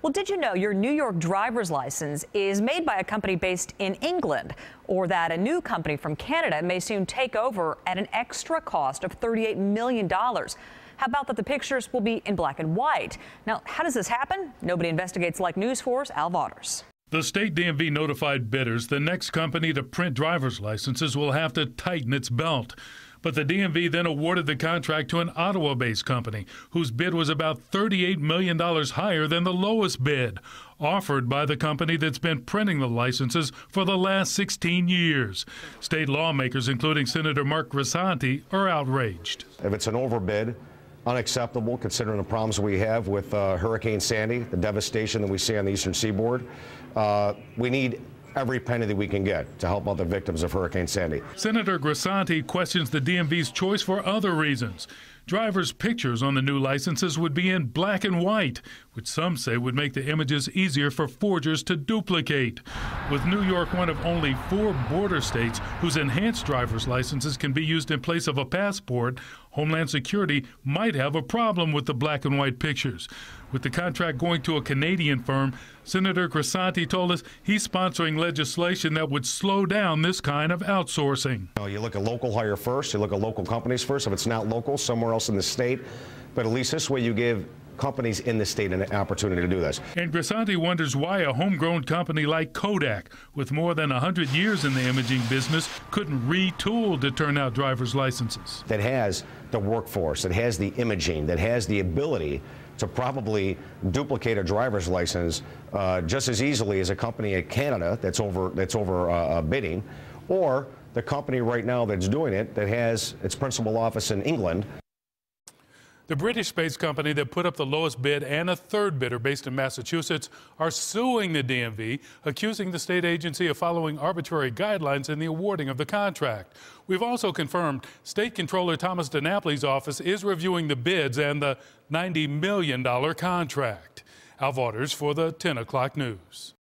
Well, did you know your New York driver's license is made by a company based in England, or that a new company from Canada may soon take over at an extra cost of $38 million? How about that the pictures will be in black and white? Now, how does this happen? Nobody investigates like News 4's Al Vaughters. The state DMV notified bidders the next company to print driver's licenses will have to tighten its belt. But the DMV then awarded the contract to an Ottawa based company whose bid was about $38 million higher than the lowest bid offered by the company that's been printing the licenses for the last 16 years. State lawmakers, including Senator Mark Grisanti, are outraged. If it's an overbid, unacceptable considering the problems we have with uh, Hurricane Sandy, the devastation that we see on the eastern seaboard. Uh, we need every penny that we can get to help out the victims of Hurricane Sandy. Senator Grisanti questions the DMV's choice for other reasons. Drivers' pictures on the new licenses would be in black and white, which some say would make the images easier for forgers to duplicate. With New York one of only four border states whose enhanced driver's licenses can be used in place of a passport, Homeland Security might have a problem with the black and white pictures. With the contract going to a Canadian firm, Senator Grisanti told us he's sponsoring legislation that would slow down this kind of outsourcing. You, know, you look at local hire first, you look at local companies first. If it's not local, somewhere else in the state. But at least this way you give companies in the state an opportunity to do this. And Grisanti wonders why a homegrown company like Kodak, with more than 100 years in the imaging business, couldn't retool to turn out driver's licenses. That has the workforce, that has the imaging, that has the ability to probably duplicate a driver's license uh, just as easily as a company in Canada that's over that's over uh, uh, bidding, or the company right now that's doing it that has its principal office in England. The British space company that put up the lowest bid and a third bidder based in Massachusetts are suing the DMV, accusing the state agency of following arbitrary guidelines in the awarding of the contract. We've also confirmed State Comptroller Thomas DiNapoli's office is reviewing the bids and the $90 million contract. Al Vaughters for the 10 o'clock news.